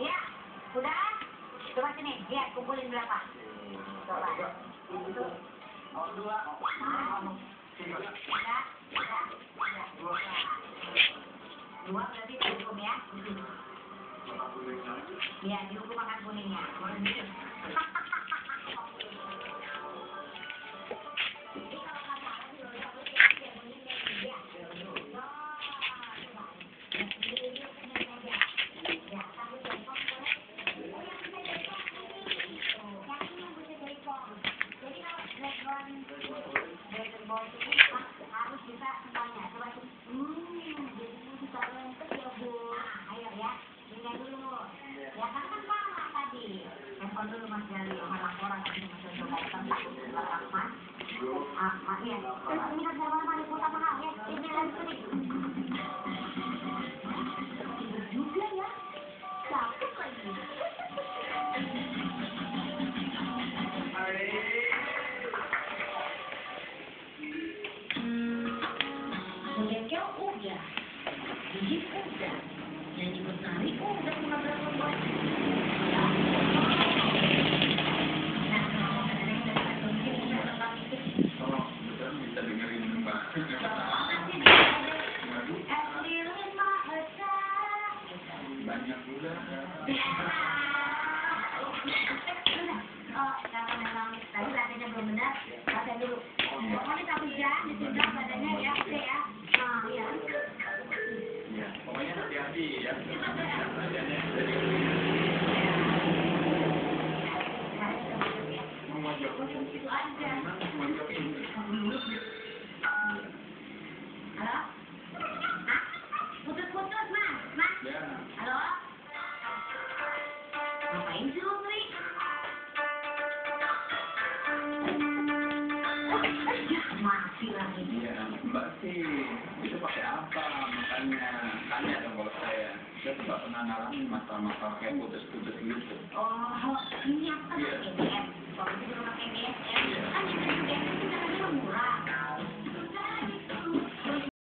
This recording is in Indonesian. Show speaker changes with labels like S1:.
S1: Ya, udah? Coba sini, lihat kumpulin berapa? Coba. Oh, dua. Udah, udah, udah. Dua berarti dihukum ya. Iya, dihukum makan kuningnya. harus bisa semuanya. Coba hmm, lengket ya bu. Nah, Oh, jangan nangis. Tadi belum benar. Latihan dulu. Satu jam ditinggal Ngapain sih lu, Pri? Ya, mati lagi.
S2: iya. Mbak sih, itu pakai apa? Makanya tanya dong kalau saya. Saya tuh nggak pernah ngalamin masalah-masalah kayak putus-putus gitu.
S1: Oh, ini apa
S2: Iya.